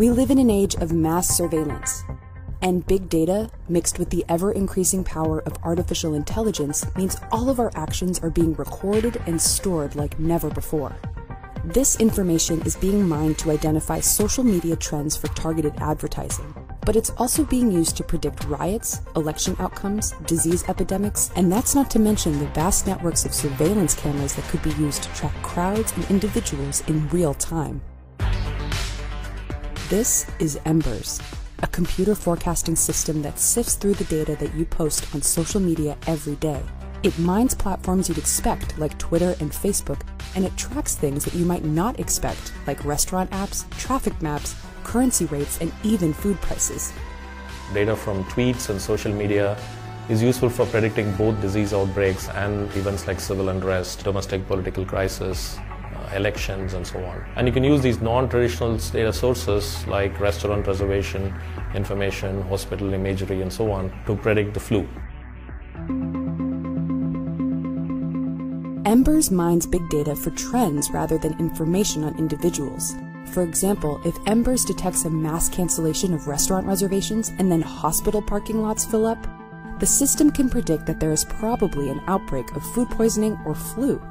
We live in an age of mass surveillance, and big data, mixed with the ever increasing power of artificial intelligence, means all of our actions are being recorded and stored like never before. This information is being mined to identify social media trends for targeted advertising, but it's also being used to predict riots, election outcomes, disease epidemics, and that's not to mention the vast networks of surveillance cameras that could be used to track crowds and individuals in real time. This is Embers, a computer forecasting system that sifts through the data that you post on social media every day. It mines platforms you'd expect, like Twitter and Facebook, and it tracks things that you might not expect, like restaurant apps, traffic maps, currency rates, and even food prices. Data from tweets and social media is useful for predicting both disease outbreaks and events like civil unrest, domestic political crisis, elections, and so on. And you can use these non traditional data sources like restaurant reservation information, hospital imagery, and so on to predict the flu. Embers mines big data for trends rather than information on individuals. For example, if Embers detects a mass cancellation of restaurant reservations and then hospital parking lots fill up, the system can predict that there is probably an outbreak of food poisoning or flu.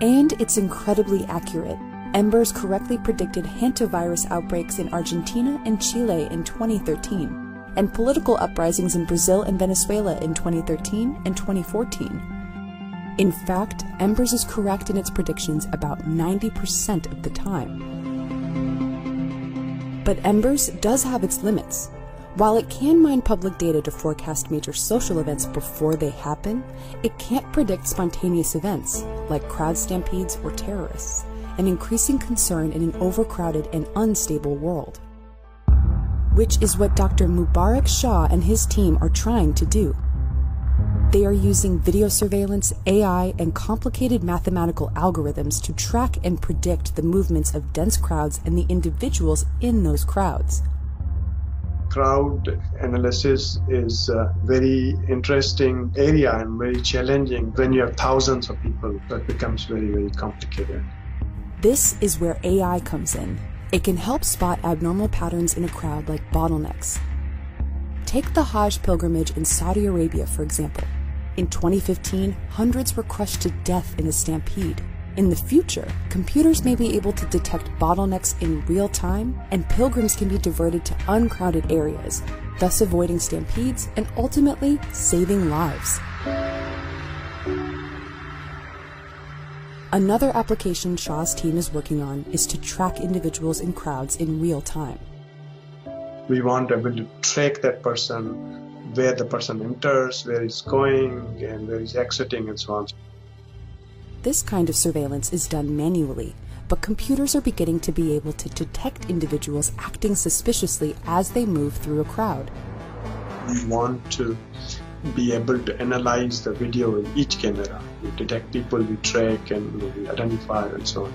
And it's incredibly accurate. Embers correctly predicted hantavirus outbreaks in Argentina and Chile in 2013, and political uprisings in Brazil and Venezuela in 2013 and 2014. In fact, Embers is correct in its predictions about 90% of the time. But Embers does have its limits. While it can mine public data to forecast major social events before they happen, it can't predict spontaneous events, like crowd stampedes or terrorists, an increasing concern in an overcrowded and unstable world. Which is what Dr. Mubarak Shah and his team are trying to do. They are using video surveillance, AI, and complicated mathematical algorithms to track and predict the movements of dense crowds and the individuals in those crowds. Crowd analysis is a very interesting area and very challenging. When you have thousands of people, that becomes very, very complicated. This is where AI comes in. It can help spot abnormal patterns in a crowd like bottlenecks. Take the Hajj pilgrimage in Saudi Arabia, for example. In 2015, hundreds were crushed to death in a stampede. In the future, computers may be able to detect bottlenecks in real time, and pilgrims can be diverted to uncrowded areas, thus avoiding stampedes and ultimately saving lives. Another application Shah's team is working on is to track individuals in crowds in real time. We want to be able to track that person where the person enters, where he's going, and where he's exiting, and so on. This kind of surveillance is done manually, but computers are beginning to be able to detect individuals acting suspiciously as they move through a crowd. We want to be able to analyze the video in each camera. We detect people, we track, and we identify, and so on.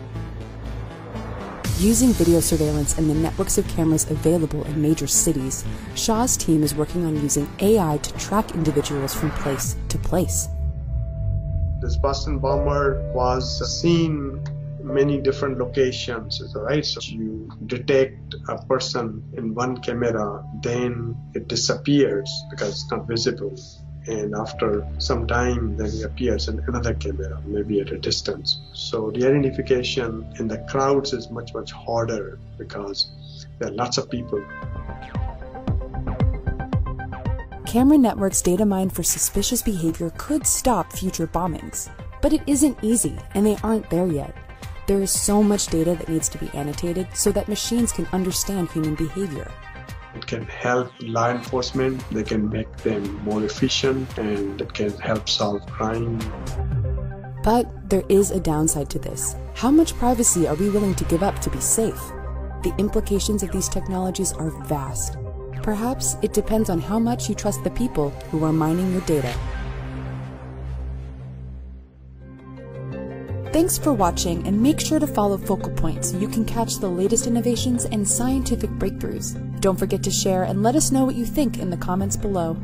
Using video surveillance and the networks of cameras available in major cities, Shah's team is working on using AI to track individuals from place to place. This Boston bomber was seen many different locations, right? So you detect a person in one camera, then it disappears because it's not visible. And after some time then he appears in another camera maybe at a distance. So the identification in the crowds is much much harder because there are lots of people camera networks data mined for suspicious behavior could stop future bombings but it isn't easy and they aren't there yet there is so much data that needs to be annotated so that machines can understand human behavior it can help law enforcement, they can make them more efficient, and it can help solve crime. But there is a downside to this. How much privacy are we willing to give up to be safe? The implications of these technologies are vast. Perhaps it depends on how much you trust the people who are mining your data. Thanks for watching and make sure to follow Focal Point so you can catch the latest innovations and scientific breakthroughs. Don't forget to share and let us know what you think in the comments below.